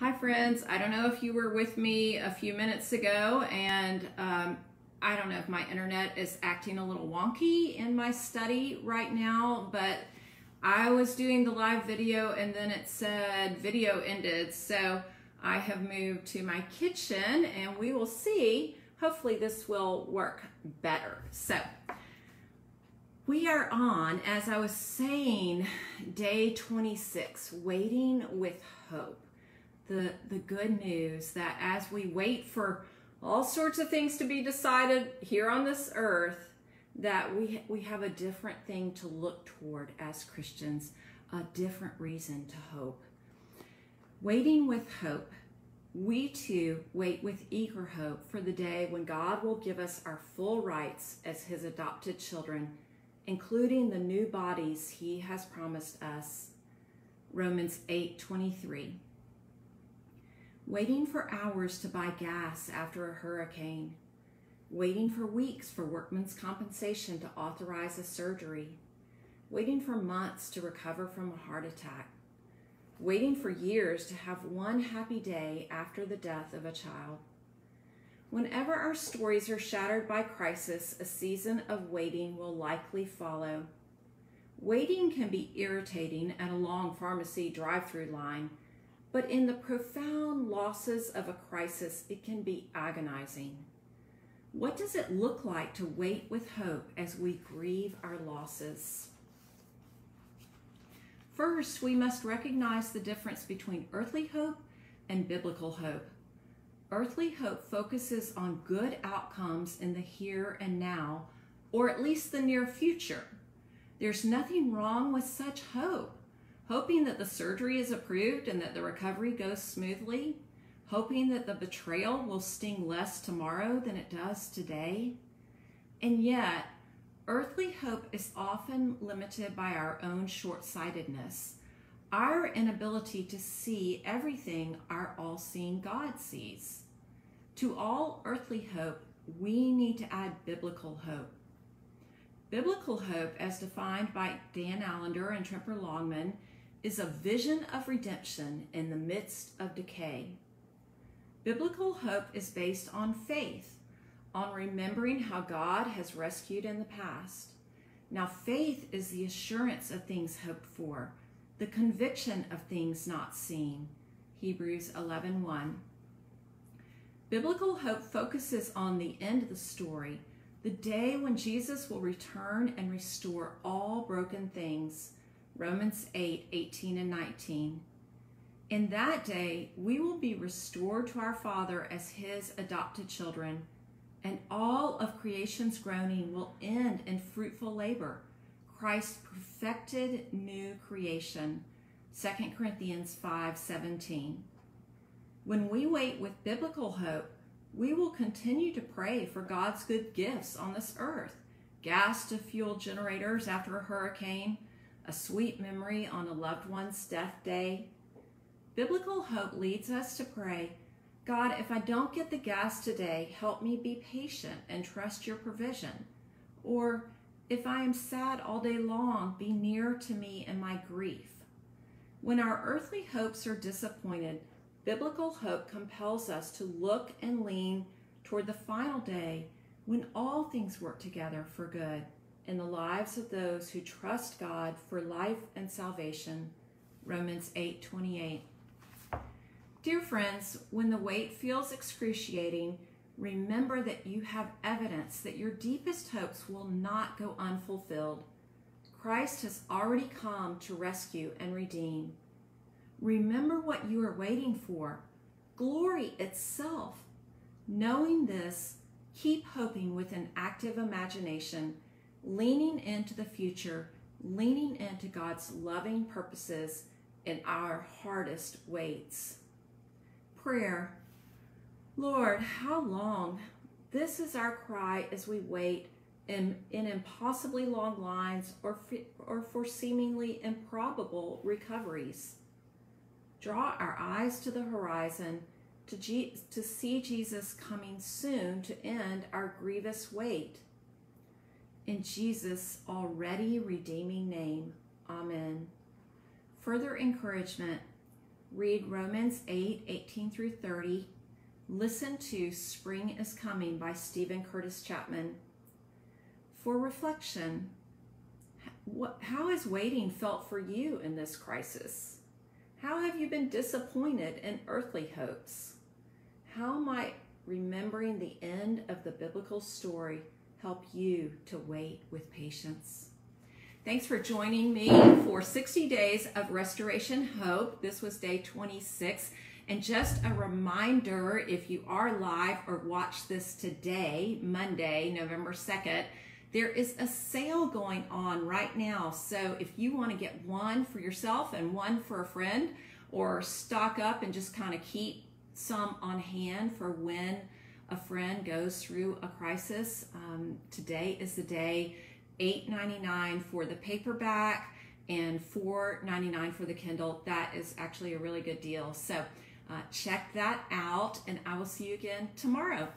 Hi, friends. I don't know if you were with me a few minutes ago, and um, I don't know if my internet is acting a little wonky in my study right now, but I was doing the live video and then it said video ended. So I have moved to my kitchen and we will see. Hopefully, this will work better. So, we are on, as I was saying, day 26, waiting with hope the, the good news that as we wait for all sorts of things to be decided here on this earth, that we, we have a different thing to look toward as Christians, a different reason to hope. Waiting with hope, we too wait with eager hope for the day when God will give us our full rights as His adopted children, including the new bodies He has promised us. Romans 8 23 waiting for hours to buy gas after a hurricane, waiting for weeks for workman's compensation to authorize a surgery, waiting for months to recover from a heart attack, waiting for years to have one happy day after the death of a child. Whenever our stories are shattered by crisis, a season of waiting will likely follow. Waiting can be irritating at a long pharmacy drive through line but in the profound losses of a crisis, it can be agonizing. What does it look like to wait with hope as we grieve our losses? First, we must recognize the difference between earthly hope and biblical hope. Earthly hope focuses on good outcomes in the here and now, or at least the near future. There's nothing wrong with such hope hoping that the surgery is approved and that the recovery goes smoothly, hoping that the betrayal will sting less tomorrow than it does today. And yet, earthly hope is often limited by our own short sightedness, our inability to see everything our all seeing God sees. To all earthly hope, we need to add biblical hope. Biblical hope, as defined by Dan Allender and Tremper Longman, is a vision of redemption in the midst of decay. Biblical hope is based on faith, on remembering how God has rescued in the past. Now, faith is the assurance of things hoped for, the conviction of things not seen. Hebrews 11:1. 1. Biblical hope focuses on the end of the story, the day when Jesus will return and restore all broken things Romans 8 18 and 19. In that day, we will be restored to our Father as his adopted children, and all of creation's groaning will end in fruitful labor. Christ's perfected new creation. 2 Corinthians 5 17. When we wait with biblical hope, we will continue to pray for God's good gifts on this earth gas to fuel generators after a hurricane a sweet memory on a loved one's death day. Biblical hope leads us to pray, God, if I don't get the gas today, help me be patient and trust your provision. Or, if I am sad all day long, be near to me in my grief. When our earthly hopes are disappointed, biblical hope compels us to look and lean toward the final day when all things work together for good in the lives of those who trust God for life and salvation. Romans 8:28. Dear friends, when the wait feels excruciating, remember that you have evidence that your deepest hopes will not go unfulfilled. Christ has already come to rescue and redeem. Remember what you are waiting for glory itself. Knowing this, keep hoping with an active imagination leaning into the future, leaning into God's loving purposes in our hardest waits. Prayer Lord, how long? This is our cry as we wait in, in impossibly long lines or, or for seemingly improbable recoveries. Draw our eyes to the horizon to, G, to see Jesus coming soon to end our grievous wait. In Jesus' already redeeming name, Amen. Further encouragement read Romans 8 18 through 30. Listen to Spring is Coming by Steven Curtis Chapman. For reflection, how has waiting felt for you in this crisis? How have you been disappointed in earthly hopes? How might remembering the end of the biblical story help you to wait with patience? Thanks for joining me for 60 Days of Restoration Hope. This was day 26. And just a reminder if you are live or watch this today, Monday, November 2nd, there is a sale going on right now. So if you want to get one for yourself and one for a friend, or stock up and just kind of keep some on hand for when a friend goes through a crisis, um, today is the day. $8.99 for the paperback and $4.99 for the Kindle. That is actually a really good deal. So uh, check that out, and I will see you again tomorrow.